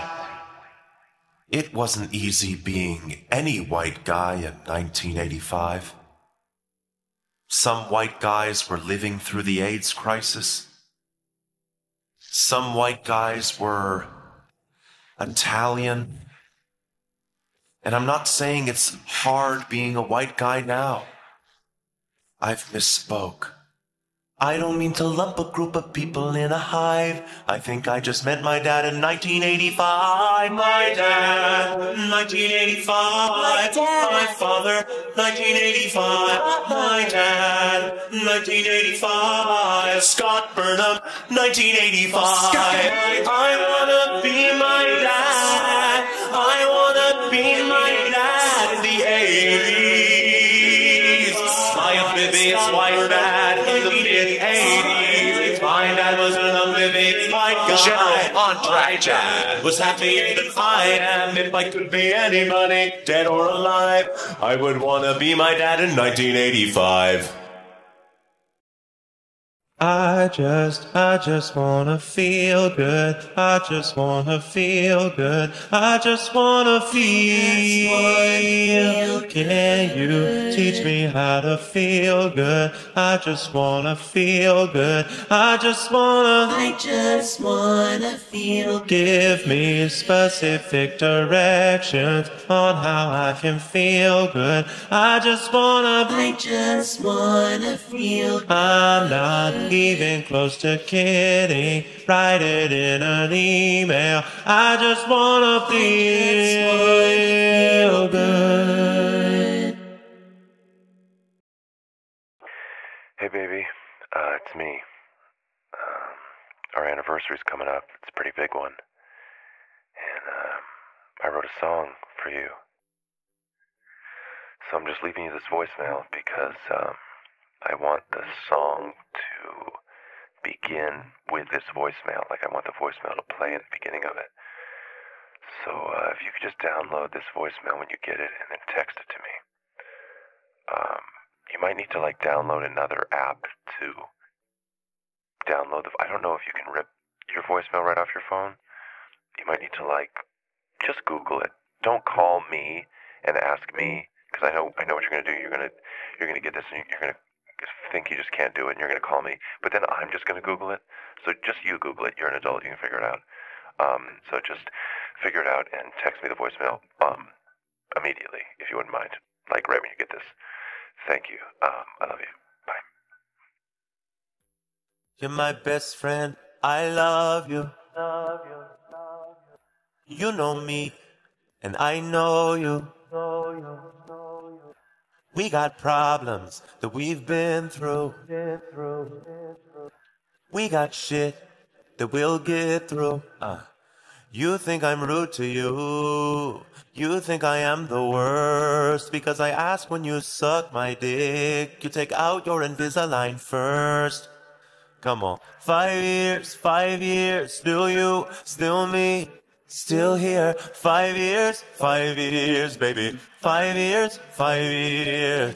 It wasn't easy being any white guy in 1985. Some white guys were living through the AIDS crisis. Some white guys were Italian. And I'm not saying it's hard being a white guy now. I've misspoke. I don't mean to lump a group of people in a hive. I think I just met my dad in 1985. My dad, 1985. My, my father, 1985. My dad, 1985. Scott Burnham, 1985. I wanna be my dad. I wanna be my dad in the 80s. My amphibious white dad guy. General My was happier than I am. If I could be anybody, dead or alive, I would wanna be my dad in 1985. I just, I just wanna feel good. I just wanna feel good. I just wanna feel. Can you teach me how to feel good? I just wanna feel good. I just wanna. I just wanna feel Give me specific directions on how I can feel good. I just wanna. I just wanna feel I'm not even close to kidding. Write it in an email. I just wanna feel good. Hey, baby. Uh, it's me. Um, our anniversary's coming up. It's a pretty big one. And um, I wrote a song for you. So I'm just leaving you this voicemail because um, I want the song to begin with this voicemail. Like, I want the voicemail to play at the beginning of it. So uh, if you could just download this voicemail when you get it and then text it to me. Um, you might need to like download another app to download the. I don't know if you can rip your voicemail right off your phone. You might need to like just Google it. Don't call me and ask me because I know I know what you're gonna do. You're gonna you're gonna get this and you're gonna think you just can't do it and you're gonna call me. But then I'm just gonna Google it. So just you Google it. You're an adult. You can figure it out. Um, so just figure it out and text me the voicemail um, immediately if you wouldn't mind. Like right when you get this. Thank you. Um, I love you. Bye. You're my best friend. I love you. You know me, and I know you. We got problems that we've been through. We got shit that we'll get through. Uh, you think I'm rude to you. You think I am the worst because I ask when you suck my dick. You take out your Invisalign first. Come on. Five years, five years, still you, still me, still here. Five years, five years, baby. Five years, five years.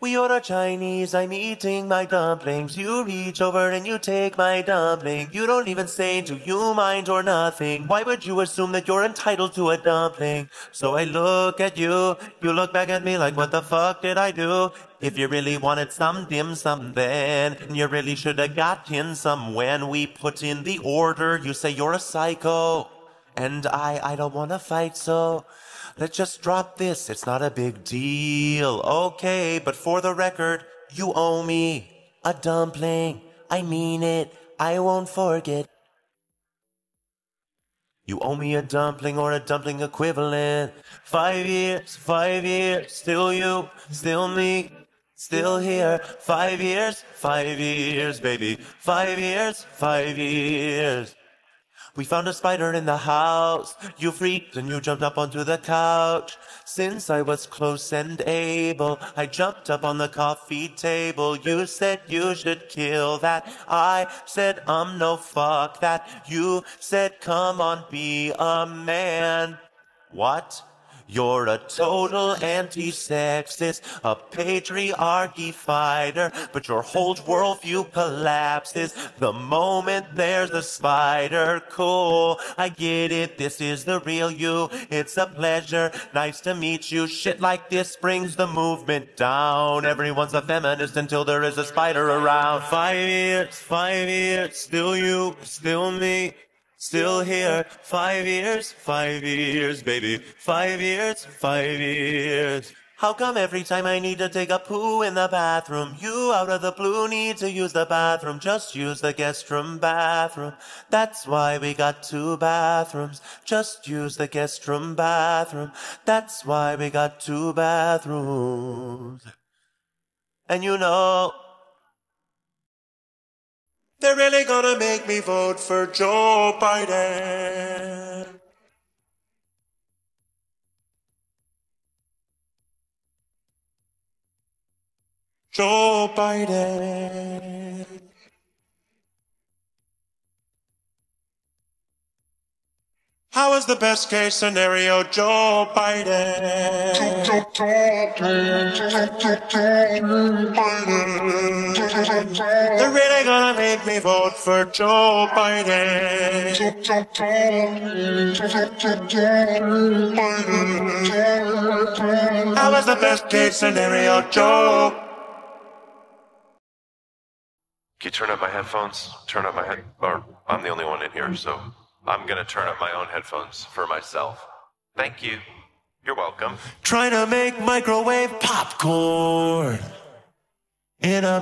We order Chinese, I'm eating my dumplings. You reach over and you take my dumpling. You don't even say, do you mind or nothing? Why would you assume that you're entitled to a dumpling? So I look at you, you look back at me like, what the fuck did I do? If you really wanted some dim sum then, you really should have gotten some when we put in the order. You say you're a psycho. And I, I don't wanna fight, so let's just drop this. It's not a big deal. Okay, but for the record, you owe me a dumpling. I mean it. I won't forget. You owe me a dumpling or a dumpling equivalent. Five years, five years, still you, still me, still here. Five years, five years, baby. Five years, five years. We found a spider in the house. You freaked and you jumped up onto the couch. Since I was close and able, I jumped up on the coffee table. You said you should kill that. I said, I'm no, fuck that. You said, come on, be a man. What? You're a total anti-sexist, a patriarchy fighter, but your whole worldview collapses the moment there's a spider. Cool, I get it, this is the real you. It's a pleasure, nice to meet you. Shit like this brings the movement down. Everyone's a feminist until there is a spider around. Five years, five years, still you, still me. Still here, five years, five years, baby, five years, five years. How come every time I need to take a poo in the bathroom, you out of the blue need to use the bathroom? Just use the guest room bathroom. That's why we got two bathrooms. Just use the guest room bathroom. That's why we got two bathrooms. And you know, they're really gonna make me vote for Joe Biden. Joe Biden. How is the best case scenario, Joe Biden? They're really gonna make me vote for Joe Biden. How is the best case scenario, Joe? Can you turn up my headphones? Turn up my head, or I'm the only one in here, so I'm gonna turn up my own headphones for myself. Thank you. You're welcome. Trying to make microwave popcorn in a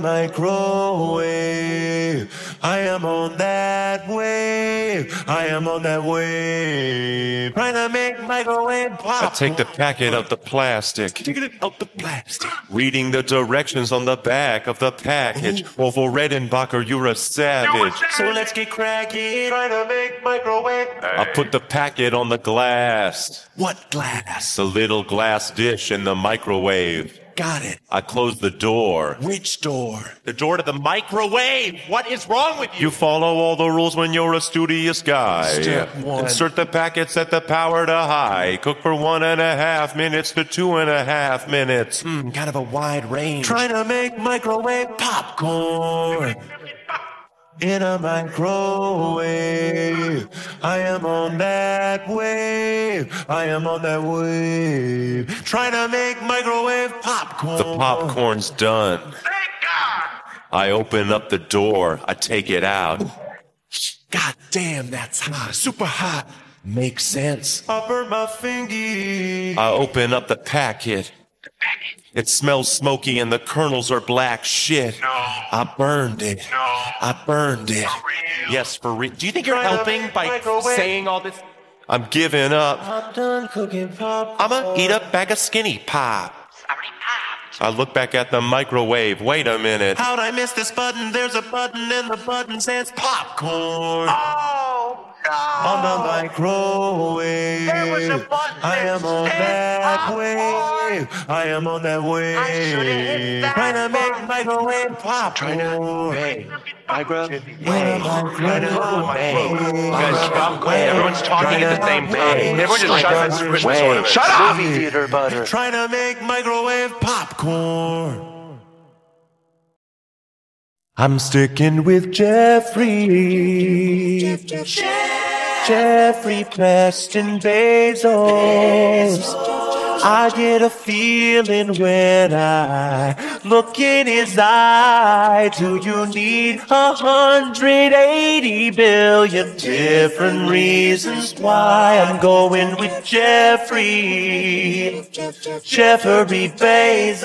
microwave. I am on that wave. I am on that wave. Trying to make microwave popcorn. I take the packet of the plastic, Taking it out the plastic. reading the directions on the back of the package. Orville Redenbacher, you're a savage. So let's get cracking. Trying to make microwave. I put the packet on the glass, What glass? the little glass dish in the microwave. Got it. I closed the door. Which door? The door to the microwave. What is wrong with you? You follow all the rules when you're a studious guy. Step one. Insert the packet, set the power to high. Cook for one and a half minutes to two and a half minutes. Hmm, kind of a wide range. Trying to make microwave popcorn. In a microwave, I am on that wave. I am on that wave. Trying to make microwave popcorn. The popcorn's done. Thank God. I open up the door. I take it out. God damn, that's hot. Super hot. Makes sense. I burn my fingy. I open up the packet. It smells smoky and the kernels are black shit. No. I burned it. No. I burned it. Yes, for real. Do you think you're Trying helping by microwave- saying all this? I'm giving up. I'm done cooking popcorn. I'ma eat a bag of skinny pop. I look back at the microwave. Wait a minute. How'd I miss this button? There's a button and the button says popcorn. Oh, no. On the microwave. There was a button I am on that that wave. I am on that wave. should've hit that Trying to make button. microwave popcorn. Hey, microwave. Hey, Guys, stop quiet. Everyone's talking at the same time. Everyone just shut up. Christmas ornament. Shut up! Movie theater butter. Trying to make microwave popcorn. I'm sticking with Jeffrey. Jeffrey Preston Bezos. I get a feeling when I look in his eye. Do you need a hundred eighty billion different reasons why I'm going with Jeffrey? Jeffrey Bezos.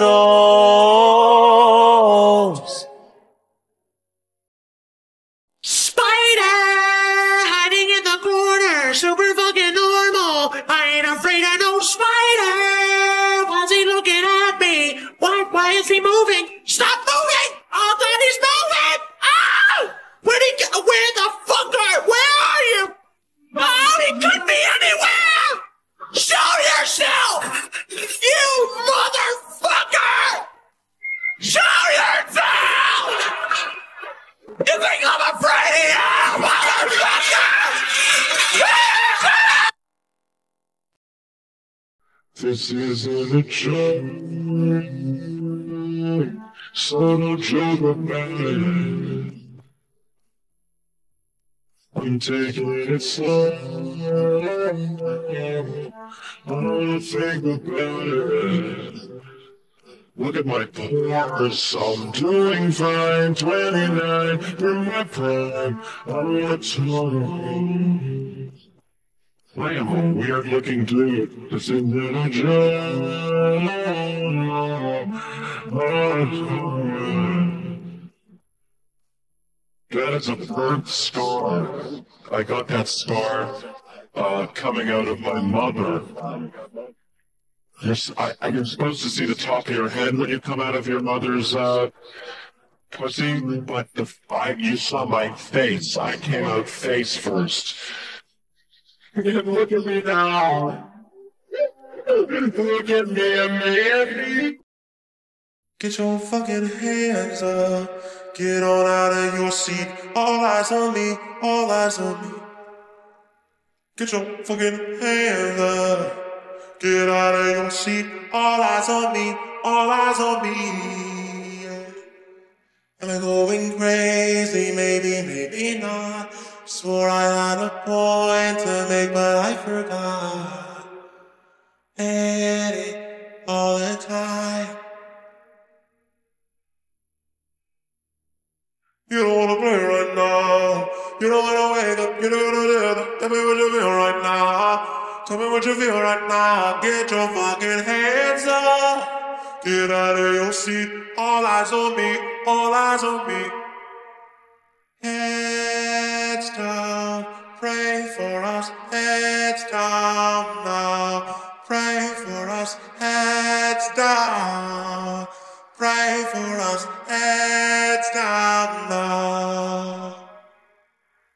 Corner, super fucking normal. I ain't afraid of no spider. Why's he looking at me? Why? Why is he moving? Stop moving! Oh, God, he's moving! Oh! Where'd he go? Where the fuck are? Where are you? Oh, he could be anywhere! Show yourself! You motherfucker! Show yourself! You think I'm afraid of you, motherfucker? This isn't a joke, so don't joke. I'm taking it slow. I don't think about it. Look at my pores, I'm doing fine. 29 in my prime. I'm not totally. I am a weird looking dude. This isn't a joke. That is a burnt scar. I got that scar uh, coming out of my mother. You're, I- you're supposed to see the top of your head when you come out of your mother's uh, pussy, but the I, you saw my face. I came out face first. Look at me now. Look at me, man. Get your fucking hands up. Get on out of your seat. All eyes on me. All eyes on me. Get your fucking hands up. Get out of your seat. All eyes on me. All eyes on me. Am I going crazy? Maybe, maybe not. Swore I had a point to make, but I forgot. It all the time. You don't wanna play right now. You don't wanna wake up. You don't wanna do that. Tell me what you feel right now. Tell me what you feel right now. Get your fucking hands up. Get out of your seat. All eyes on me. All eyes on me. Heads down. Pray for us. Heads down now. Pray for us. Heads down. Pray for us. Heads down now.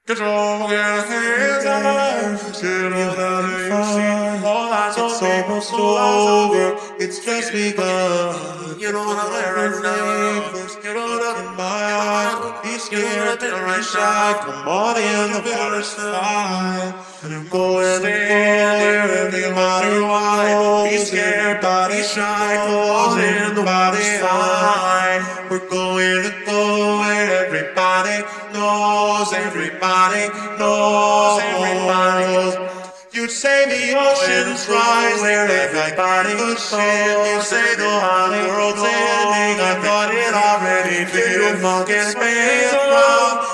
Get your fucking hands up. Get out of your. All eyes on It's almost All eyes on me. over. It's just begun. You know what I'm wearing now. Know what I'm in my eyes. Be scared, be right shy. Come on in the first time. And I'm going there, everybody why. Be scared, body shy. Cause in the body side. We're going to go where everybody knows. Everybody knows. Everybody You'd say the oceans rise where everybody could swim. You say the whole world's ending. I thought it already did. Fucking space around.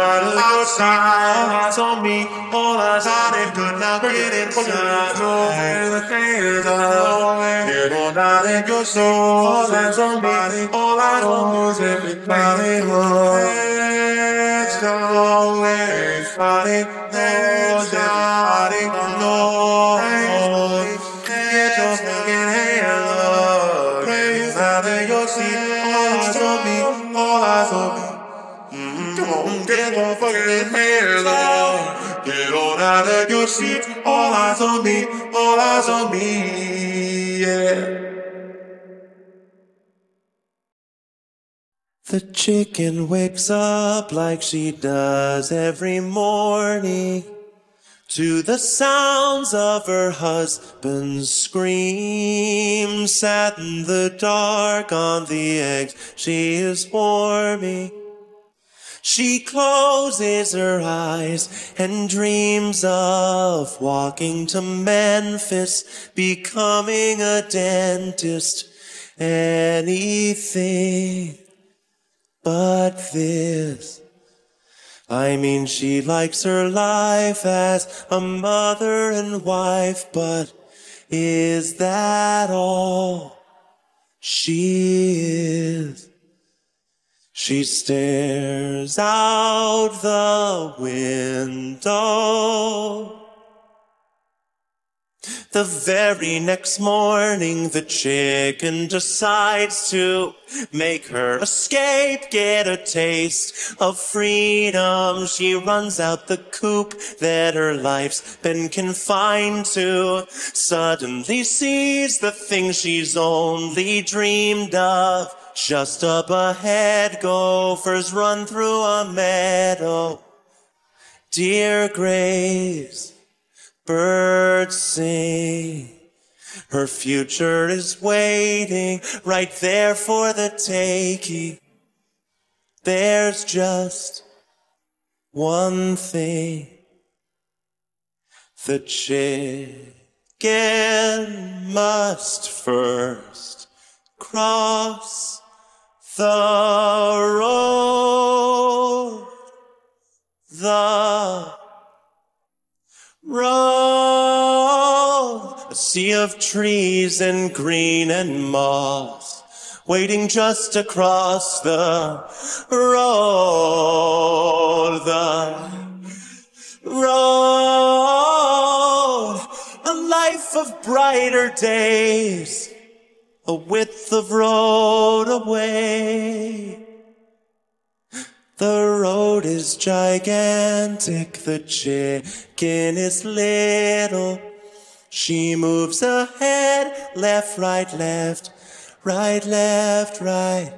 Out of outside. All eyes on me. All eyes on it. Could not get inside. No where the things are. Get on out of your soul. All eyes on me. All eyes on me. Everybody Get in. Praise that you're all eyes on me, all eyes on me. Get. Get out of your seat, all eyes on me, all eyes on me, yeah. The chicken wakes up like she does every morning to the sounds of her husband's scream. Sat in the dark on the eggs she is warming. She closes her eyes and dreams of walking to Memphis, becoming a dentist, anything but this. I mean, she likes her life as a mother and wife, but is that all she is? She stares out the window. The very next morning, the chicken decides to make her escape, get a taste of freedom. She runs out the coop that her life's been confined to. Suddenly sees the thing she's only dreamed of. Just up ahead, gophers run through a meadow. Deer graves birds sing. Her future is waiting right there for the taking. There's just one thing. The chicken must first cross the road. The road. A sea of trees and green and moss, waiting just across the road. The road. A life of brighter days, a width of road away. The road is gigantic, the chicken is little. She moves ahead, left, right, left, right, left, right.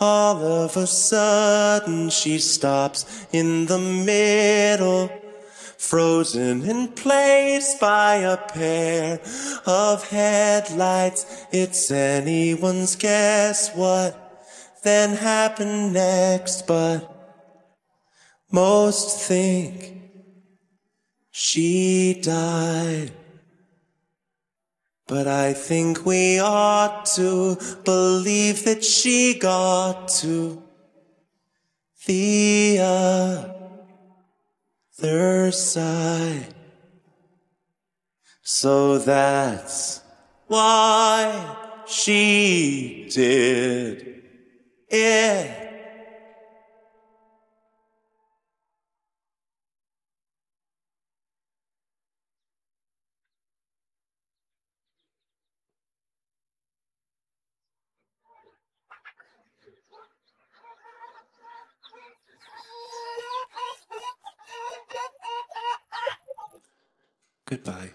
All of a sudden she stops in the middle, frozen in place by a pair of headlights. It's anyone's guess what then happened next, but most think she died. But I think we ought to believe that she got to the other side. So that's why she did it. Goodbye.